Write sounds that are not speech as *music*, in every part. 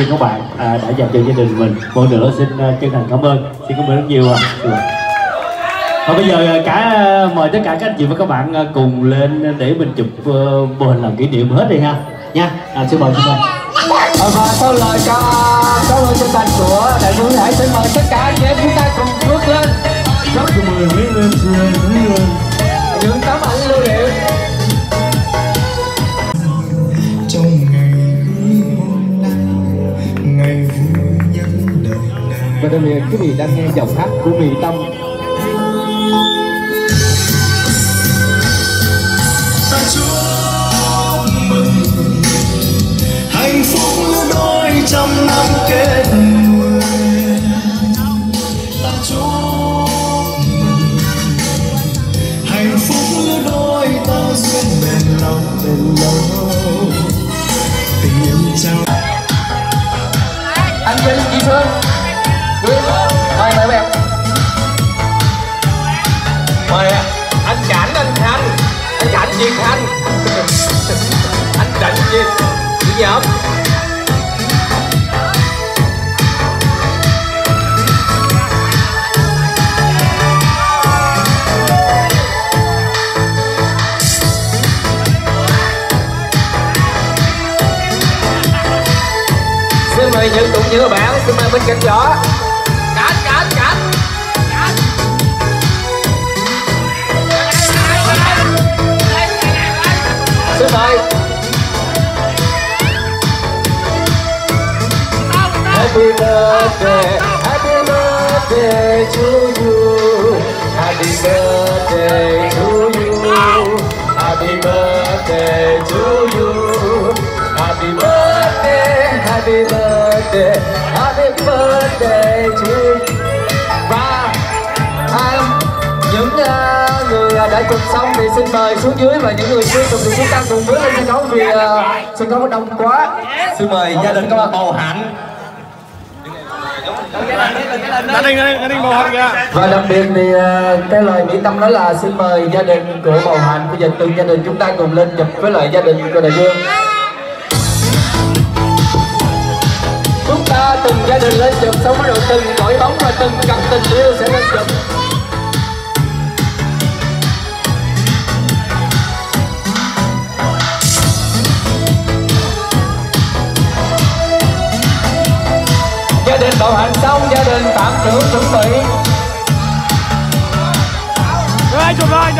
xin các bạn à, đã dành cho gia đình mình. Một nữa xin uh, chân thành cảm ơn. Xin cảm ơn rất nhiều ạ. Và bây giờ à, cả à, mời tất cả các anh chị và các bạn à, cùng lên để mình chụp uh, bộ hình làm kỷ niệm hết đi ha. Nha. À, xin mời xin mời. Ờ, và sau lời ca cảm ơn chân thành của đại tướng hãy xin mời tất cả anh chị em chúng ta cùng bước lên. Rất mời quý lên lên những tấm đặc biệt quý vị đang nghe giọng hát của Mỹ tâm. Ta chúc mừng hạnh phúc đôi trăm năm kết Happy birthday, happy birthday to you. Happy birthday to you. Happy birthday to you. Happy birthday, happy birthday, happy birthday to you. Và à, những người đã chụp xong thì xin mời xuống dưới và những người chưa chụp thì chúng ta cùng bước lên sân khấu vì à, sân khấu đông quá. Xin mời gia đình các bạn bầu hạnh Gia đình, gia đình bầu hạnh kìa và đặc biệt thì ờ, cái lời mỹ tâm nói là xin mời gia đình của bầu hạnh bây giờ từng gia đình chúng ta cùng lên chụp với lại gia đình của đại dương. Chúng ta từng gia đình lên chụp xong bắt đầu từng cõi bóng và từng cặp tình yêu sẽ lên chụp. Gia đình bầu hạnh xong gia đình tạm trưởng chuẩn bị. Rồi anh chụp rồi, anh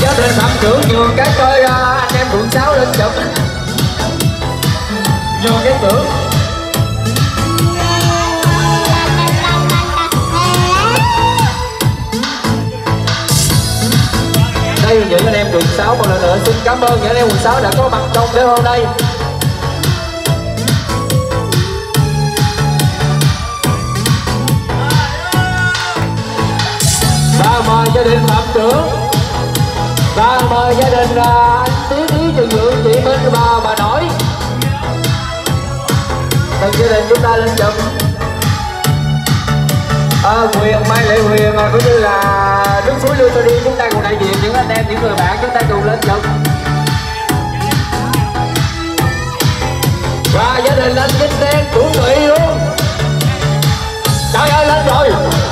gia đình phạm trưởng nhường cái chơi ra anh em quận sáu lên chụp. Nhường cái tưởng đây những anh em quận 6 một lần nữa xin cảm ơn những anh em quận 6 đã có mặt trong đêm hôm nay ta mời gia đình phạm trưởng. Ta mời gia đình là anh tí tí trường dưỡng chị minh và bà nội từng gia đình chúng ta lên chụp ờ, à, Huyền, Mai Lệ Huyền cũng như là nước suối lưu đi chúng ta cùng đại diện những anh em, những người bạn chúng ta cùng lên chụp và gia đình anh Kinh Đen chuẩn bị luôn trời ơi lên rồi.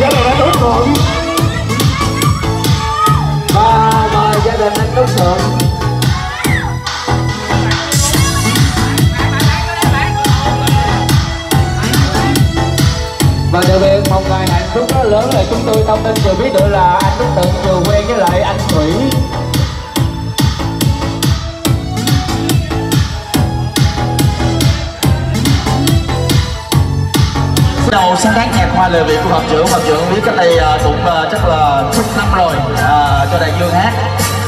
Gia đình anh đúng Thuận và mời gia đình anh đúng Thuận và đặc biệt một ngày hạnh phúc rất lớn là chúng tôi thông tin vừa biết được là anh đúng Thuận vừa quen với lại anh Thủy. Đầu sáng tác nhạc hoa lời Việt của Phạm trưởng Phạm trưởng biết cách đây à, cũng à, chắc là chục năm rồi à, cho Đại Dương hát.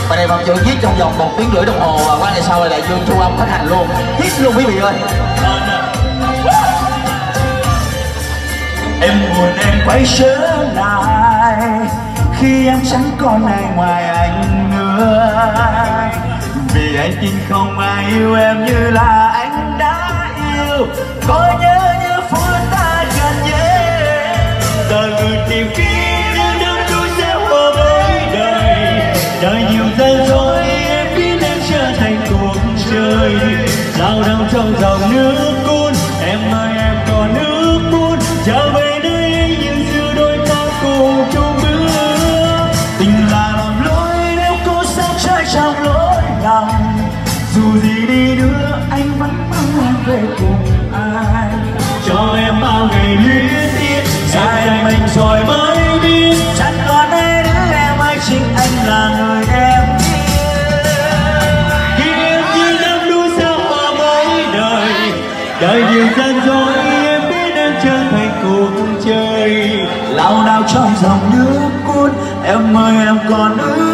Và này Phạm trưởng viết trong vòng một tiếng rưỡi đồng hồ và qua ngày sau là Đại Dương thu âm phát hành luôn. Hit luôn quý vị ơi. Em buồn em quay trở lại khi em chẳng còn ai ngoài anh nữa vì anh tin không ai yêu em như là anh đã yêu. Có nhớ tìm kiếm những đấng cứu sẽ hòa với đời đời nhiều gian dối em biết em trở thành cuộc chơi lao đao trong dòng nước nhiều gian dối, em biết em trở thành cuộc chơi lao đao trong dòng nước cuốn em ơi, em còn ước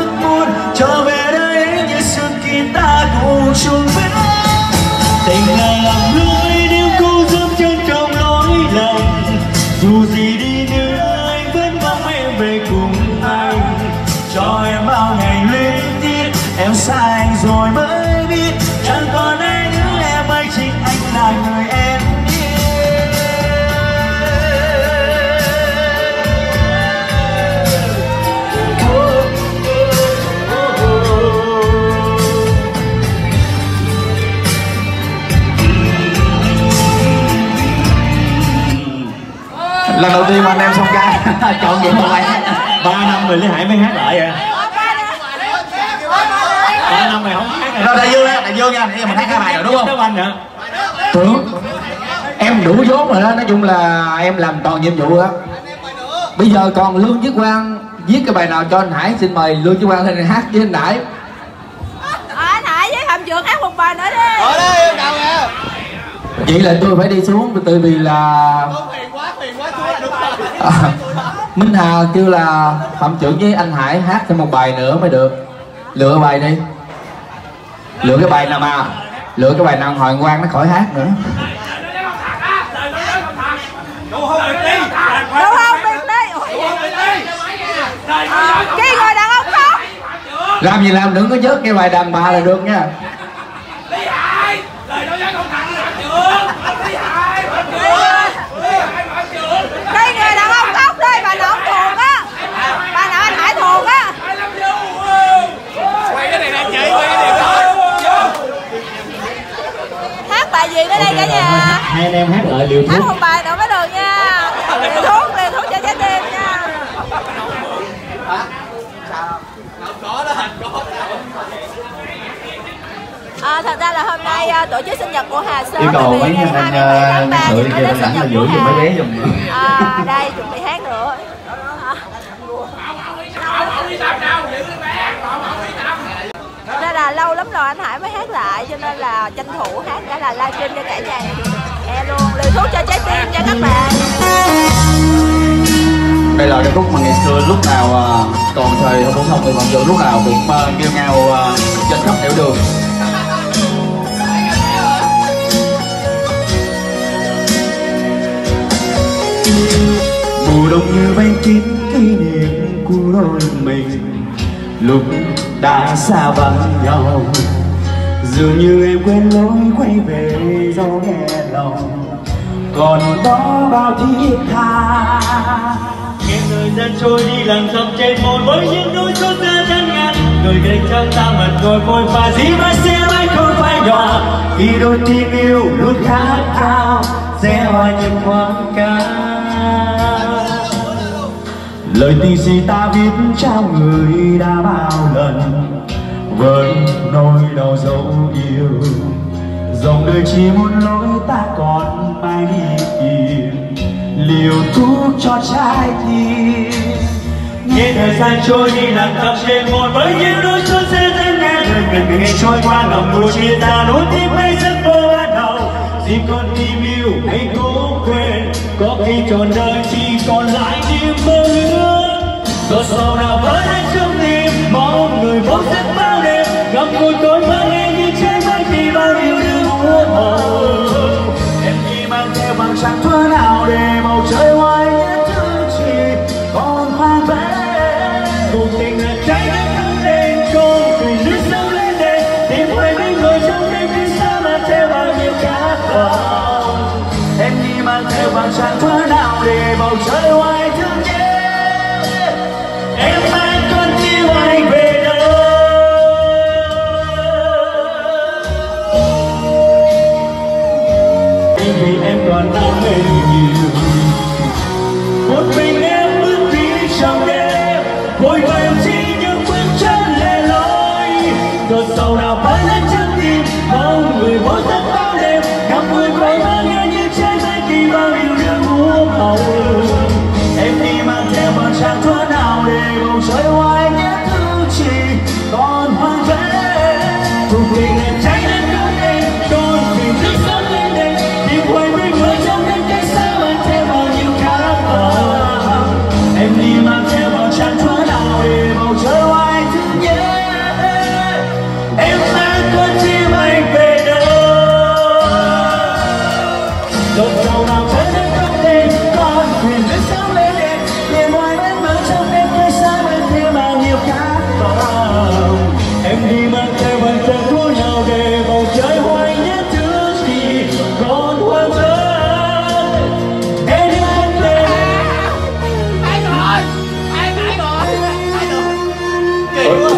lần đầu tiên mà anh em song ca. *laughs* Chọn vậy một bài hát ba năm rồi Lý Hải mới hát lại à. Ba năm mày không hát rồi rồi đại dương nha đại dương nha. Nãy giờ mình hát hai bài rồi đúng không? Anh tưởng. Em đủ vốn rồi đó. Nói chung là em làm toàn nhiệm vụ đó bây giờ còn lương chức quan viết cái bài nào cho anh hải xin mời lương chức quan lên hát với anh hải. Ờ, anh Hải với Hàm Dược hát một bài nữa đi. Vậy là tôi phải đi xuống tại vì là à, *laughs* Minh Hà kêu là Phạm trưởng với anh Hải hát thêm một bài nữa mới được. Lựa bài đi. Lựa cái bài nào mà lựa cái bài nào hoàng quang nó khỏi hát nữa. Ờ, Cái người đàn ông khóc làm gì làm đừng có nhớ cái bài đàn bà là được nha Cái người đàn ông khóc đây Bà nào ông thuộc á Bà nào anh Hải thuộc á Hát bài gì nữa nhà hai anh em hát lại liều Hát thuốc một bài nữa mới được nha. Liều thuốc, liều thuốc cho trái tim nha. À, thật ra là hôm nay à, tổ chức sinh nhật của Hà Sơn yêu cầu mấy anh 27 tháng 3 nhân sự thì kia sẵn là giữ giùm mấy bé giùm. À, đây chuẩn bị hát nữa Thật ra là lâu lắm rồi anh Hải mới hát lại cho nên là tranh thủ hát cả là livestream cho cả nhà nghe luôn. Liều thuốc cho trái tim nha các bạn. Đây là cái khúc mà ngày xưa lúc nào à, còn thời phổ thông thì bọn trưởng lúc nào cũng à, kêu nhau à, trên khắp nẻo đường. Mùa đông như bay kín kỷ niệm của đôi mình. Lúc đã xa vắng nhau dường như em quên lối quay về do nghe lòng còn đó bao thiết tha. Nghe thời gian trôi đi lặng thầm trên môi với những nỗi xót xa chán ngàn người cạnh chân ta mật ngồi phôi pha dĩ mãi sẽ mãi không phai nhòa khi đôi tim yêu luôn khát khao sẽ hòa nhập khoảng ca lời tình gì ta viết trao người đã bao lần với nỗi đau dấu yêu. Dòng đời chỉ muốn lối ta còn mãi đi tìm liều thuốc cho trái tim. Nghe thời gian trôi đi lặng thầm trên môi với những nỗi xuân sẽ thêm nghe đời mình ngày trôi qua lòng buồn chia ta nỗi tim bay giấc mơ ban đầu. Xin con tim yêu, hãy cố quên, có khi trọn đời chỉ còn lại niềm mơ gặp một cơn mơ nghe như trái khi bao nhiêu đêm muôn em đi mang theo bằng sáng thuở nào để bầu trời hoài nhất thứ chỉ còn mang về cuộc tình là trái đất hướng lên trôi, vì nước sâu lên đền tìm quên những người trong đêm khi xa mà theo bao nhiêu em đi mang theo bằng sáng thuở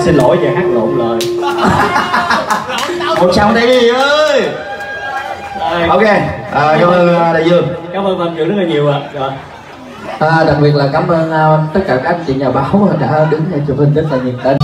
xin lỗi về hát lộn lời. Một trăm đây đi ơi. Ok à, cảm ơn à, đại dương. Cảm ơn anh dương rất là nhiều ạ. À. à, đặc biệt là cảm ơn uh, tất cả các anh chị nhà báo đã đứng ngay chụp hình rất là nhiệt tình.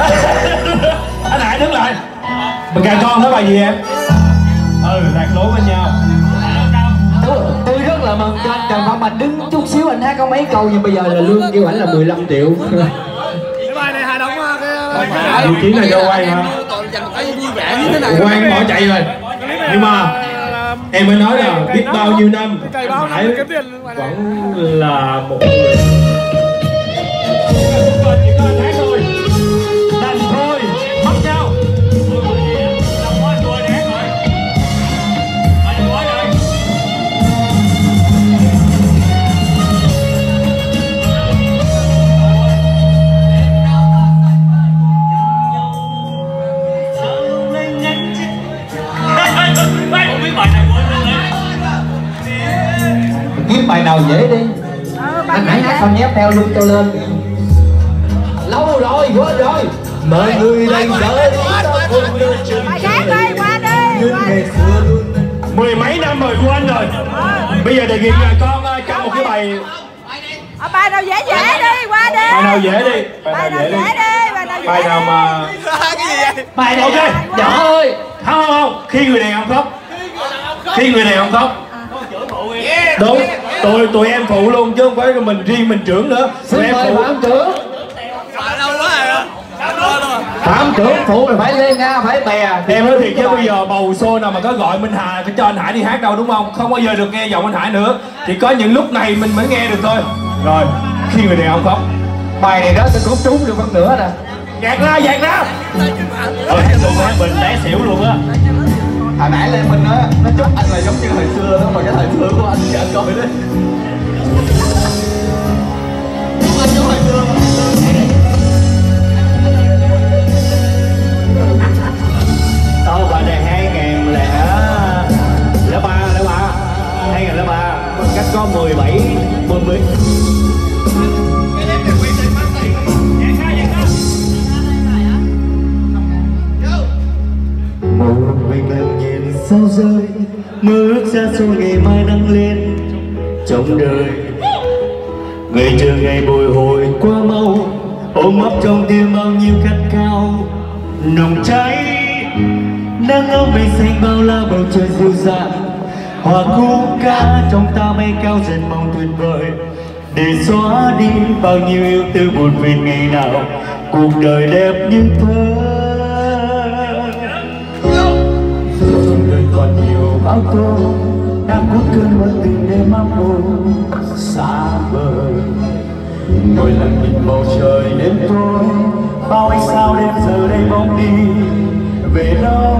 *laughs* anh hải đứng lại. Mình càng con nói bài gì em? Ừ lạc lối với nhau. Tôi rất là mừng cho anh Trần Văn Bạch đứng chút xíu anh hát có mấy câu nhưng bây giờ là lương kêu ảnh là 15 triệu. Cái bài này Hà Đông cái vị này cho quay hả? quang bỏ chạy rồi. Nhưng mà em mới nói là biết bao nhiêu năm Hải vẫn là một người. *laughs* Tao nhét theo luôn cho lên. Lâu rồi, quên rồi. Mời người lên đợi Khác đi, qua đi Mười mấy năm rồi của anh rồi ờ. Bây giờ đề nghị là con cho một cái bài bài nào dễ dễ đi, qua đi. Bài nào dễ đi? Bài nào dễ đi? Bài nào mà Bài nào ok, nhỏ ơi Không không khi người này không khóc. Khi người này không khóc. Ờ. Đúng tụi tụi em phụ luôn chứ không phải là mình riêng mình trưởng nữa. Tụi em phụ. Phạm trưởng. Phạm trưởng phụ là phải lên nga phải bè. Em nói thiệt chứ bây giờ bầu xô nào mà có gọi Minh Hà phải cho anh Hải đi hát đâu đúng không? Không bao giờ được nghe giọng anh Hải nữa. Chỉ có những lúc này mình mới nghe được thôi. Rồi khi người đàn ông khóc. Bài này đó tôi cũng trúng được phân nửa nè. Dạt ra dạt ra hát mình té xỉu luôn á hồi nãy lên mình nói nó chúc anh là giống như hồi xưa đó mà cái thời xưa của anh thì anh coi đấy. Tao bài này hai ngàn lẻ lẻ ba lẻ ba. Hai ngàn lẻ ba. Cách có mười bảy mười mười một mình em nhìn sao rơi? Mơ ước xa xôi, ngày mai nắng lên. Trong đời, ngày chờ ngày bồi hồi qua mau. Ôm ấp trong tim bao nhiêu khát khao. Nồng cháy, nắng ấm mây xanh bao la bầu trời dịu dàng. Hòa khúc ca trong ta bay cao dần mong tuyệt vời. Để xóa đi bao nhiêu yêu tư buồn phiền ngày nào. Cuộc đời đẹp như thơ. Bao tôi đang cuốn cơn mơ tình đêm ấm u xa vời. Mỗi lần nhìn bầu trời đêm tối, bao ánh sao đêm giờ đây bóng đi. Về đâu,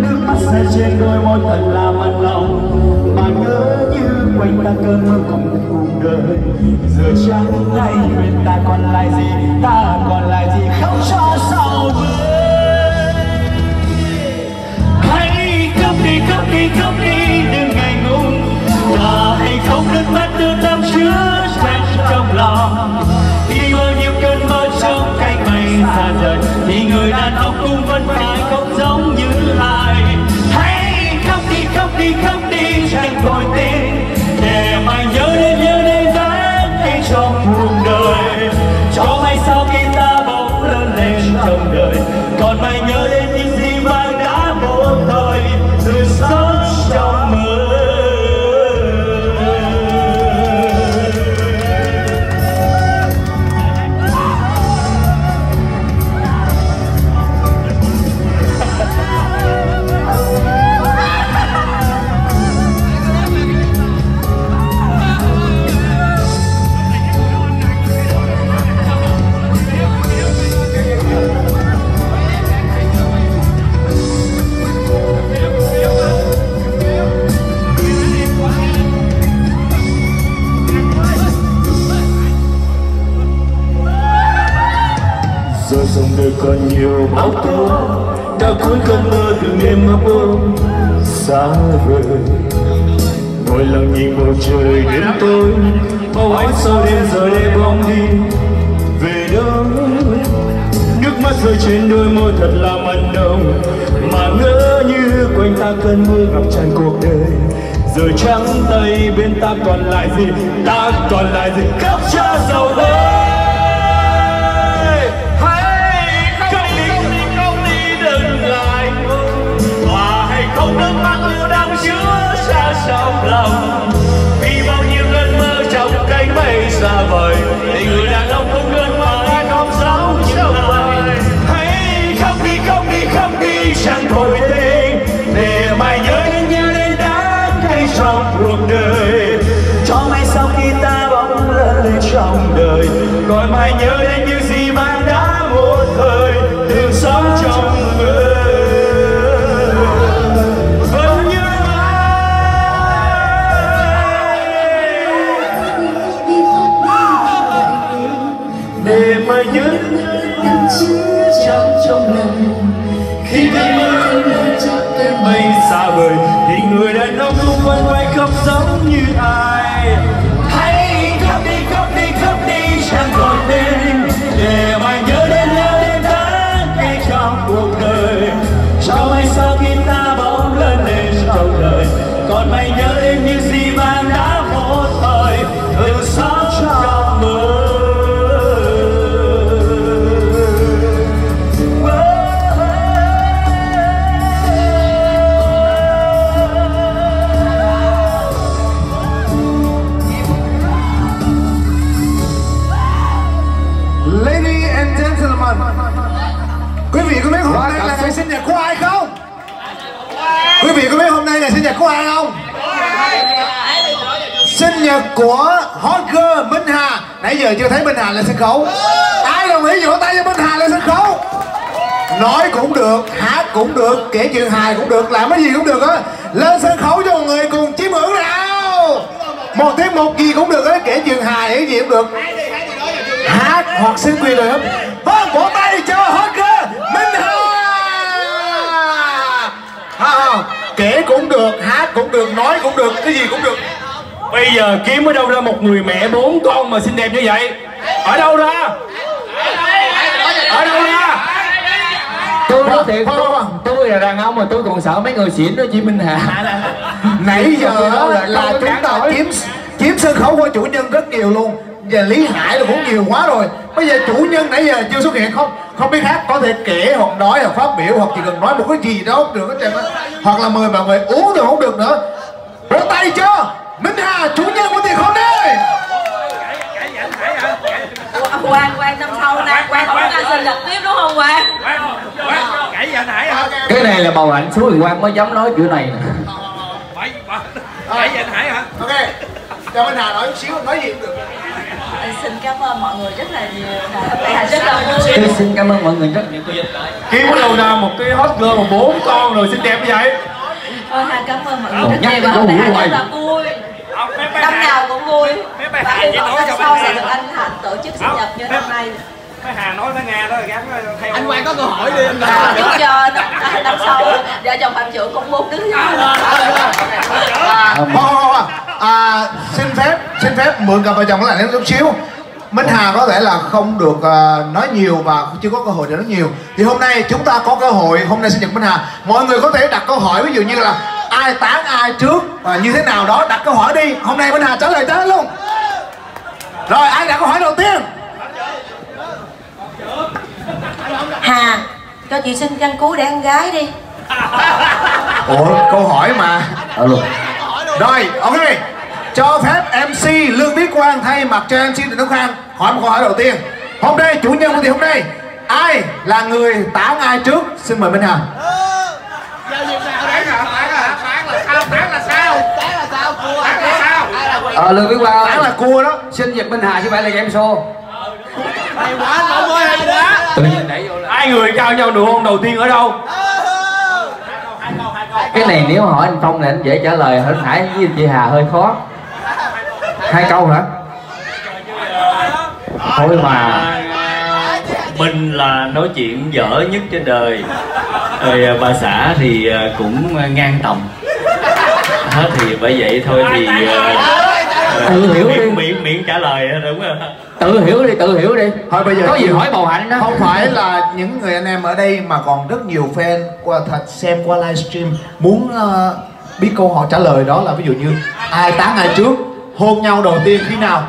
nước mắt rơi trên đôi môi thật là mặn lòng. Mà ngỡ như quanh ta cơn mơ cùng cuộc đời. Giờ chẳng nay nguyện ta còn lại gì, ta còn lại gì không cho sao? Đi khóc đi đừng ngại ngùng và hãy không nước mắt từ năm chứa trên trong lòng. Khi bao nhiêu cơn mơ trong cánh mây xa rời, thì người đàn ông cũng vẫn phải không giống như ai. Hãy khóc đi khóc đi khóc đi, chẳng vội tin để mà nhớ đến nhớ đến giá khi trong buồn còn nhiều bão tố đã cuốn cơn mưa từng đêm mơ buông xa vời. Ngồi lặng nhìn bầu trời đêm tối, bao ánh sao đêm giờ đây bóng đi về đâu. Nước mắt rơi trên đôi môi thật là mặn nồng mà ngỡ như quanh ta cơn mưa ngập tràn cuộc đời. Giờ trắng tay bên ta còn lại gì, ta còn lại gì khóc cha giàu ơi. Xa trong lòng. Vì bao nhiêu cơn mơ trong cánh mây xa vời thì người đàn ông cũng luôn ai không sống trong đời hãy không đi không đi không đi, chẳng vội tình để mày nhớ đến như đến đã thấy trong cuộc đời. Cho mai sau khi ta bóng lớn lên trong đời còn mày nhớ đến xa vời. Thì người đàn ông luôn vẫn quay khóc giống như ai. Giờ chưa thấy Minh Hà lên sân khấu. Ai đồng ý vỗ tay cho Minh Hà lên sân khấu? Nói cũng được, hát cũng được, kể chuyện hài cũng được, làm cái gì cũng được á. Lên sân khấu cho mọi người cùng chiêm ngưỡng nào. Một tiết một gì cũng được á, kể chuyện hài cái gì cũng được. Hát hoặc xin quyền hết Vâng, vỗ tay cho hết cơ. Minh Hà. À, Kể cũng được, hát cũng được, nói cũng được, cái gì cũng được. Bây giờ kiếm ở đâu ra một người mẹ bốn con mà xinh đẹp như vậy? Ở đâu ra? Ở đâu ra? Tôi nói thiệt tôi, tôi là đàn ông mà tôi còn sợ mấy người xỉn đó chị Minh Hà Nãy giờ á, là chúng ta chiếm chiếm sân khấu của chủ nhân rất nhiều luôn. Giờ Lý Hải là cũng nhiều quá rồi. Bây giờ chủ nhân nãy giờ chưa xuất hiện không không biết hát có thể kể hoặc nói hoặc phát biểu hoặc chỉ cần nói một cái gì đó cũng được hết trơn á. Hoặc là mời mọi người uống thì không được nữa. Vỗ tay cho Minh Hà chủ nhân của tiền không đây Quang, Quang năm sau nè, Quang không có sinh nhật tiếp đúng không Quang? Cái này là bầu hạnh số thì quan mới dám nói kiểu này nè giành hải hả? Ok cho Minh Hà nói chút xíu nói gì cũng được Xin cảm ơn mọi người rất là nhiều Hà rất là vui tôi xin cảm ơn mọi người rất nhiều Kiếm ở đâu ra một cái hot girl mà bốn con rồi xinh đẹp như vậy Ôi Hà cảm ơn mọi người rất nhiều cái Và hôm nay câu Hà rất là vui Năm Hà- nào cũng vui. Mấy bài Và Hà hy chỉ vọng nói năm cho sau mấy sẽ Hà. được anh Hạnh tổ chức sinh nhật như năm nay. Mấy Hà nói với Nga đó gắn theo. Anh Quang có câu hỏi đi anh Và chúc cho năm, sau vợ chồng Phạm trưởng cũng bốn đứa à, không, không, không. à, xin phép xin phép mượn cặp vợ chồng lại lên chút xíu. Minh Hà có thể là không được à, nói nhiều và chưa có cơ hội để nói nhiều. Thì hôm nay chúng ta có cơ hội hôm nay sinh nhật Minh Hà. Mọi người có thể đặt câu hỏi ví dụ như là ai tán ai trước và như thế nào đó đặt câu hỏi đi. Hôm nay Minh Hà trả lời lời luôn. Rồi ai đặt câu hỏi đầu tiên? Hà cho chị xin căn cứu để ăn gái đi. *laughs* Ủa câu hỏi mà. Ở luôn Rồi, ok. Cho phép MC Lương Viết Quang thay mặt cho MC Trịnh Tấn Khang Hỏi một câu hỏi đầu tiên. Hôm nay, chủ nhân của thì hôm nay Ai là người tán ai trước? Xin mời Minh Hà ờ lương quý quang Tán là cua đó. Sinh nhật Minh Hà chứ phải là game show. Hay quá anh ông ơi hay quá. Tự nhiên nãy vô là Hai người trao nhau nụ hôn đầu tiên ở đâu? Cái này nếu hỏi anh Phong thì anh dễ trả lời hơn Hải với chị Hà hơi khó. Hai câu hả? Thôi mà. Minh là nói chuyện dở nhất trên đời. Rồi à, bà xã thì à, cũng ngang tầm Hết thì bởi vậy thôi thì à, à, Tự hiểu đi. miệng, miệng miệng trả lời á, đúng rồi. Tự hiểu đi tự hiểu đi. Thôi bây giờ có gì hỏi bầu hạnh đó. Không phải là những người anh em ở đây mà còn rất nhiều fan qua thật xem qua livestream Muốn ờ, biết câu hỏi trả lời đó là ví dụ như Ai tán ai trước? Hôn nhau đầu tiên khi nào?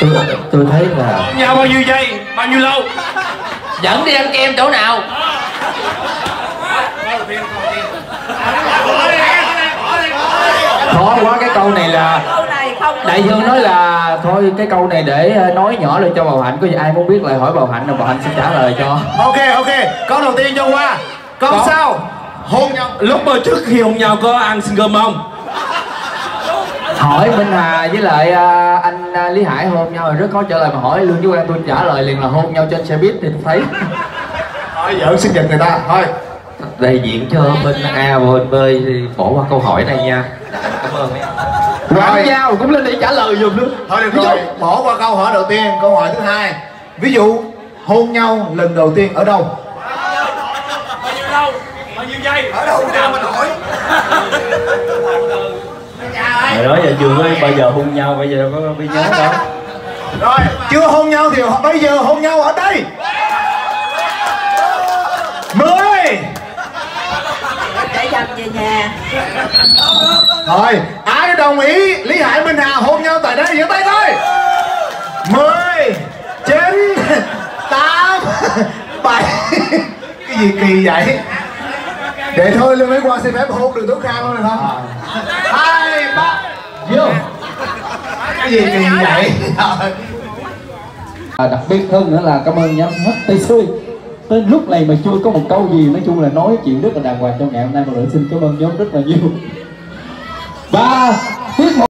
tôi, tôi thấy là nhau bao nhiêu giây? Bao nhiêu lâu? Dẫn đi ăn kem chỗ nào khó quá cái câu này là Câu này không có đại dương nói là thôi cái câu này để ờ, nói nhỏ lên cho bầu hạnh có gì ai muốn biết lại hỏi bầu hạnh rồi bầu hạnh sẽ trả lời cho. Ok ok, câu đầu tiên cho qua. Câu Có. sau. Hôn nhau. Lúc mà trước khi hôn nhau có ăn xin cơm không? Hỏi Minh Hà với lại à, anh à, Lý Hải hôn nhau rồi rất khó trả lời mà hỏi Lương Chí Quang tôi trả lời liền là hôn nhau trên xe buýt thì tôi thấy. Hỏi vợ sinh nhật người ta. Thôi. Đại diện cho bên A và bên B thì bỏ qua câu hỏi này nha. Cảm ơn. mấy quảng giao cũng lên đi trả lời giùm luôn. Thôi được rồi, bỏ qua câu hỏi đầu tiên Câu hỏi thứ hai. Ví dụ hôn nhau lần đầu tiên ở đâu? bao nhiêu lâu bao nhiêu giây? Ở đâu? Ra mình hỏi Hồi đó giờ chưa có bao giờ hôn nhau bây giờ có biết nhớ đâu Rồi, chưa hôn nhau thì bây giờ hôn nhau ở đây Mười để dành về nhà. Rồi, ai đồng ý Lý Hải Minh Hà hôn nhau tại đây? Giơ tay coi Mười Chín *laughs* Tám *laughs* Bảy. Cái gì kỳ vậy? Để thôi Lương Mỹ Quang xin phép hôn đường Tuấn Khang luôn được không? Hai Ba. Vô. Cái gì kỳ vậy? À, đặc biệt hơn nữa là cảm ơn nhóm hết tây xuôi tới lúc này mà chưa có một câu gì, nói chung là nói chuyện rất là đàng hoàng trong ngày hôm nay. Một lần xin cảm ơn nhóm rất là nhiều. Và tiết một